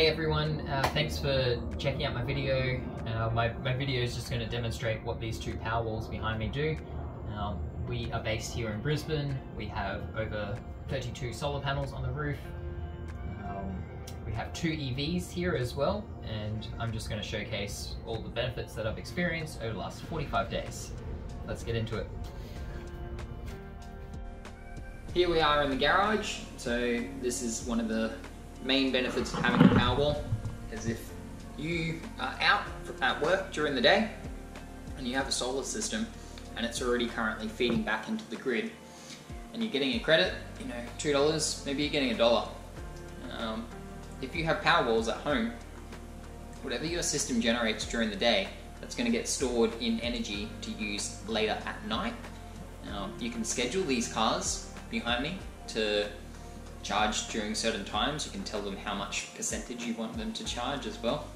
Hey everyone, uh, thanks for checking out my video. Uh, my, my video is just going to demonstrate what these two Powerwalls behind me do. Um, we are based here in Brisbane. We have over 32 solar panels on the roof. Um, we have two EVs here as well, and I'm just going to showcase all the benefits that I've experienced over the last 45 days. Let's get into it. Here we are in the garage. So this is one of the main benefits of having a Powerwall is if you are out at work during the day and you have a solar system and it's already currently feeding back into the grid and you're getting a credit, you know, two dollars, maybe you're getting a dollar. Um, if you have Powerwalls at home, whatever your system generates during the day, that's going to get stored in energy to use later at night. You can schedule these cars behind me to charge during certain times. You can tell them how much percentage you want them to charge as well.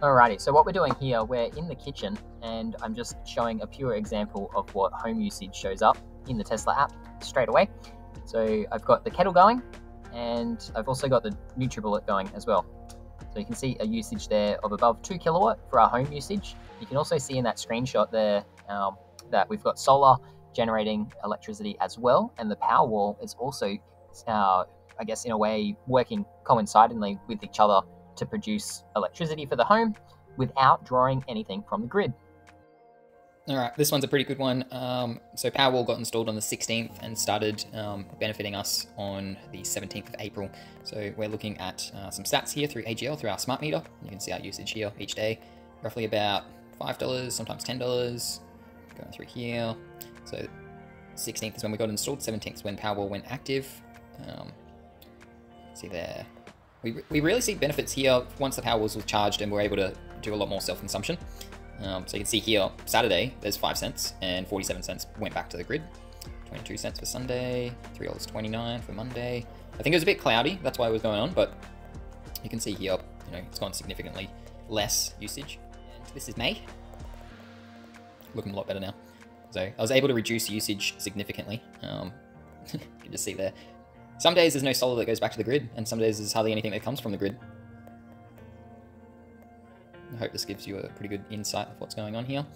Alrighty, so what we're doing here, we're in the kitchen and I'm just showing a pure example of what home usage shows up in the Tesla app straight away. So I've got the kettle going and I've also got the NutriBullet going as well. So you can see a usage there of above 2 kilowatt for our home usage. You can also see in that screenshot there um, that we've got solar generating electricity as well, and the Powerwall is also, uh, I guess, in a way, working coincidentally with each other to produce electricity for the home without drawing anything from the grid. All right, this one's a pretty good one. Um, so Powerwall got installed on the 16th and started um, benefiting us on the 17th of April. So we're looking at uh, some stats here through AGL, through our smart meter. You can see our usage here each day, roughly about $5, sometimes $10. Going through here. So 16th is when we got installed, 17th is when Powerwall went active. Um, see there. We, we really see benefits here once the Powerwalls was charged and we're able to do a lot more self-consumption. Um, so you can see here, Saturday, there's 5 cents, and 47 cents went back to the grid. 22 cents for Sunday, $3.29 for Monday. I think it was a bit cloudy, that's why it was going on, but you can see here, you know, it's gone significantly less usage. And this is May. Looking a lot better now. So I was able to reduce usage significantly. Um, you can just see there. Some days there's no solar that goes back to the grid, and some days there's hardly anything that comes from the grid. I hope this gives you a pretty good insight of what's going on here.